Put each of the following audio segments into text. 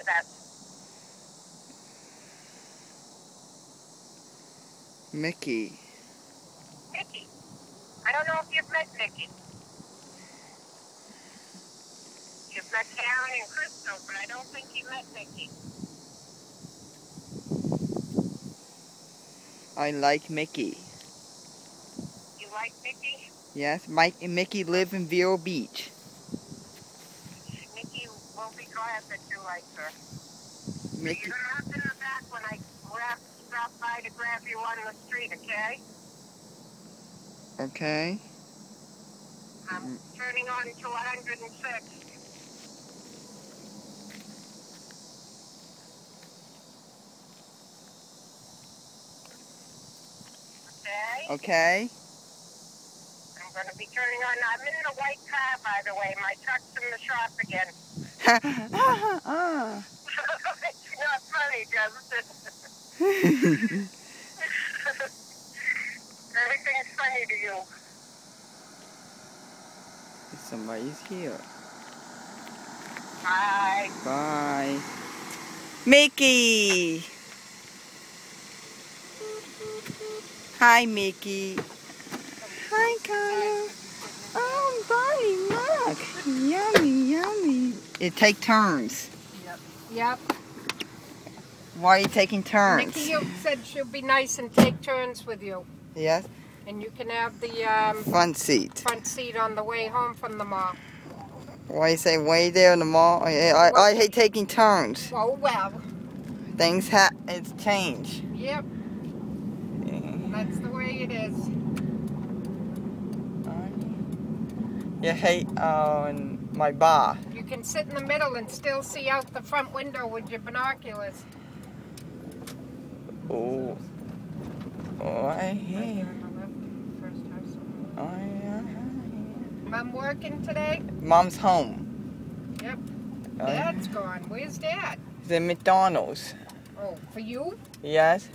with us? Mickey. Mickey. I don't know if you've met Mickey. You've met Karen and Crystal, but I don't think you met Mickey. I like Mickey. You like Mickey? Yes, Mike and Mickey live in Vero Beach. Will be glad that you like her. Mickey. You're look in the back when I grab, stop by to grab you on the street, okay? Okay. I'm mm. turning on to 106. Okay? Okay. I'm going to be turning on. I'm in the white car, by the way. My truck's in the shop again. Ah. it's not funny, does it? Everything's funny to you. Somebody's here. Bye. Bye. Mickey! Hi, Mickey. It take turns. Yep. Yep. Why are you taking turns? Nikki you said she'll be nice and take turns with you. Yes? And you can have the um, Front seat. front seat on the way home from the mall. Why you say way there in the mall? I, I, I hate taking turns. Oh, well. Things ha it's change. Yep. That's the way it is. You hate uh, my bar. You can sit in the middle and still see out the front window with your binoculars. Oh. Oh, I hear. Oh, yeah. Mom working today? Mom's home. Yep. Uh, Dad's gone. Where's Dad? the McDonald's. Oh, for you? Yes.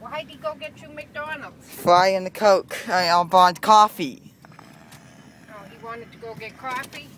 Why'd he go get you McDonald's? Fry and the Coke. I, I'll buy coffee. Oh, he wanted to go get coffee?